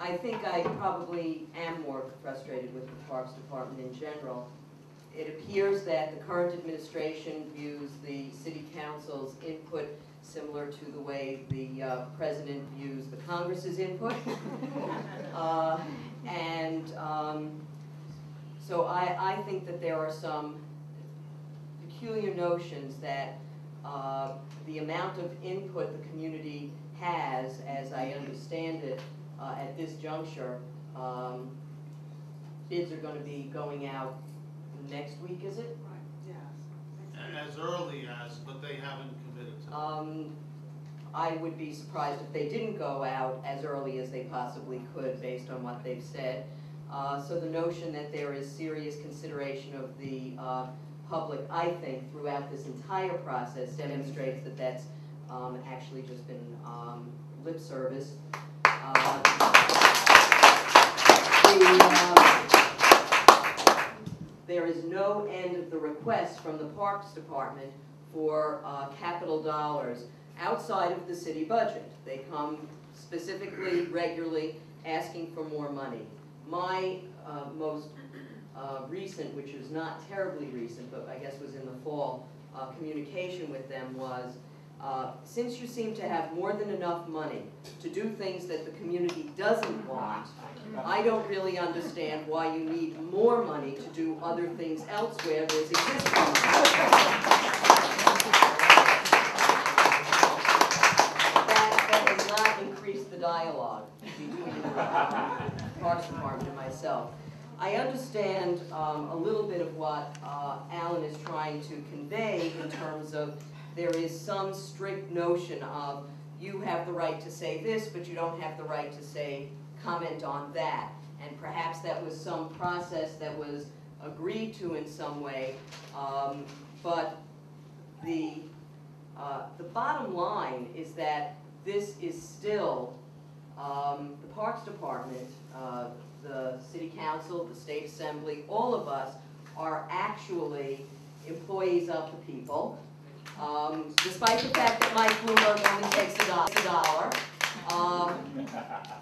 I think I probably am more frustrated with the Parks Department in general. It appears that the current administration views the city council's input similar to the way the uh, president views the Congress's input. Uh, And um, so I, I think that there are some peculiar notions that uh, the amount of input the community has, as I understand it, uh, at this juncture, um, bids are gonna be going out next week, is it? Right, yes. As early as, but they haven't committed to. Um, I would be surprised if they didn't go out as early as they possibly could, based on what they've said. Uh, so the notion that there is serious consideration of the, uh, public, I think, throughout this entire process demonstrates that that's, um, actually just been, um, lip service. Uh, the, There is no end of the requests from the Parks Department for, uh, capital dollars outside of the city budget. They come specifically, regularly, asking for more money. My uh, most uh, recent, which is not terribly recent, but I guess was in the fall, uh, communication with them was, uh, since you seem to have more than enough money to do things that the community doesn't want, I don't really understand why you need more money to do other things elsewhere there's existing. That, that does not increase the dialogue between the Parks Department and myself. I understand um, a little bit of what uh, Alan is trying to convey in terms of there is some strict notion of you have the right to say this, but you don't have the right to say, comment on that. And perhaps that was some process that was agreed to in some way, um, but the, uh, the bottom line is that this is still, um, the Parks Department, uh, the City Council, the State Assembly, all of us are actually employees of the people. Um, despite the fact that Mike Bloomberg only takes a do- a dollar, um,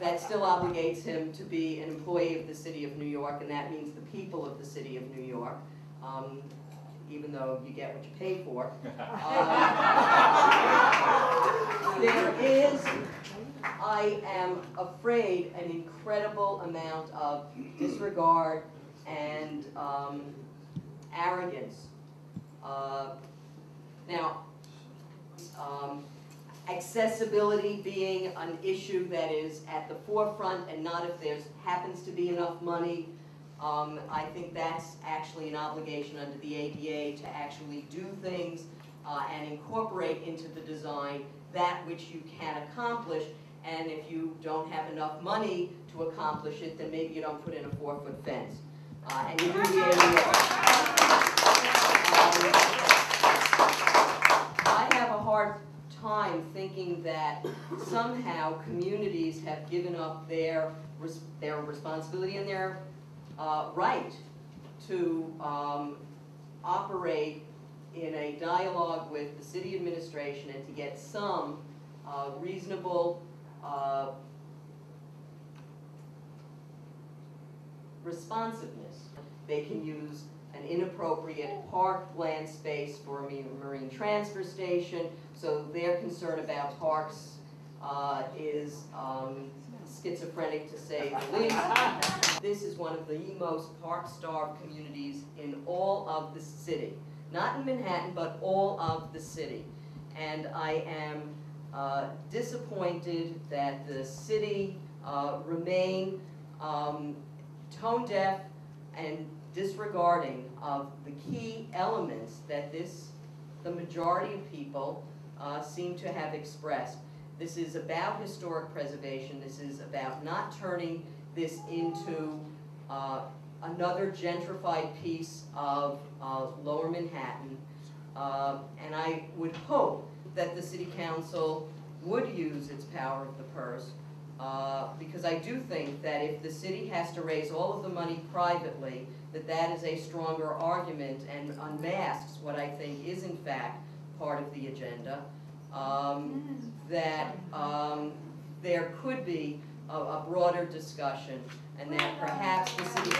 that still obligates him to be an employee of the city of New York, and that means the people of the city of New York, um, even though you get what you pay for. Uh, There is, I am afraid, an incredible amount of disregard and um, arrogance. Uh, Now, um, accessibility being an issue that is at the forefront and not if there's, happens to be enough money. Um, I think that's actually an obligation under the ADA to actually do things uh, and incorporate into the design that which you can accomplish. And if you don't have enough money to accomplish it, then maybe you don't put in a four-foot fence. Uh, and you do the ADA. Hard time thinking that somehow communities have given up their, res- their responsibility and their uh, right to um, operate in a dialogue with the city administration and to get some uh, reasonable uh, responsiveness. They can use an inappropriate park land space for a marine transfer station, so their concern about parks uh, is um, schizophrenic to say the least. This is one of the most park-starved communities in all of the city. Not in Manhattan, but all of the city. And I am uh, disappointed that the city uh, remain um, tone deaf and disregarding of the key elements that this, the majority of people uh, seem to have expressed. This is about historic preservation, this is about not turning this into uh, another gentrified piece of uh, lower Manhattan. Uh, And I would hope that the city council would use its power of the purse uh, because I do think that if the city has to raise all of the money privately, that that is a stronger argument and unmasks what I think is in fact part of the agenda. Um, That um, there could be a, a broader discussion, and that perhaps the city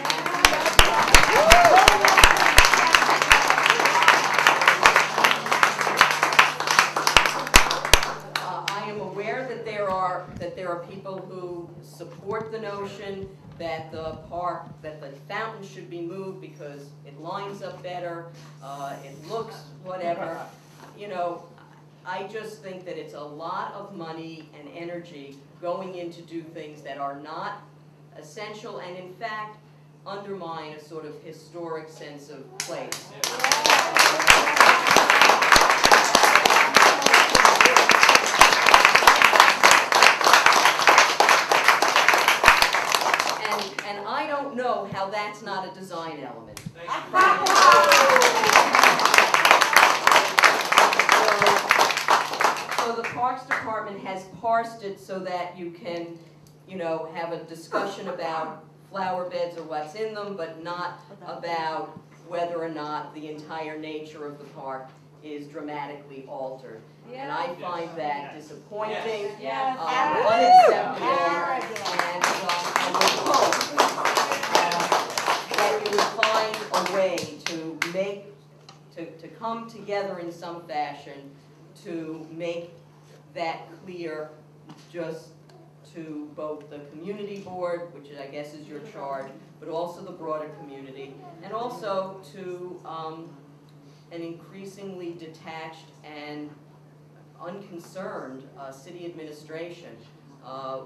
that there are people who support the notion that the park, that the fountain should be moved because it lines up better, uh, it looks whatever. You know, I just think that it's a lot of money and energy going in to do things that are not essential and in fact undermine a sort of historic sense of place. And, and I don't know how that's not a design element. So the Parks Department has parsed it so that you can, you know, have a discussion about flower beds or what's in them, but not about whether or not the entire nature of the park is dramatically altered. And I find that disappointing, Yes. uh, unacceptable, and, uh, I would hope uh, that you would find a way to make, to, to come together in some fashion to make that clear just to both the community board, which I guess is your charge, but also the broader community, and also to, um, an increasingly detached and unconcerned, uh, city administration. Uh,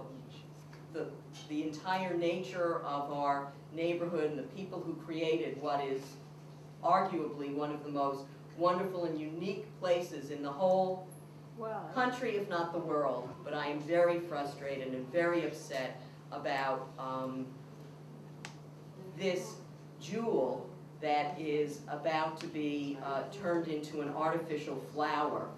the, the entire nature of our neighborhood and the people who created what is arguably one of the most wonderful and unique places in the whole Well, country, if not the world. But I am very frustrated and very upset about um, this jewel that is about to be uh, turned into an artificial flower.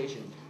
participation